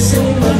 sem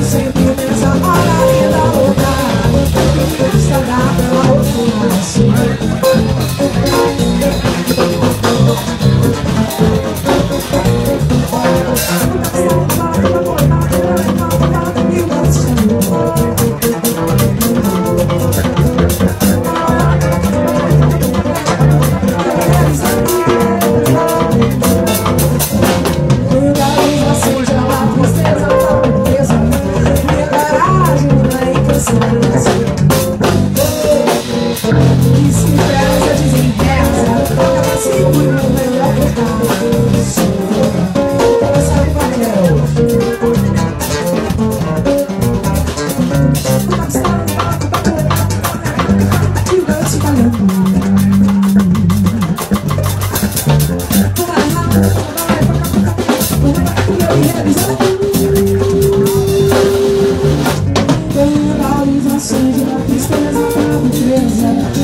Deus Cause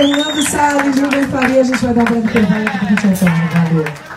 Fernando Salles, Rubem Faria, a gente vai dar um breve intervalo aqui com o Valeu.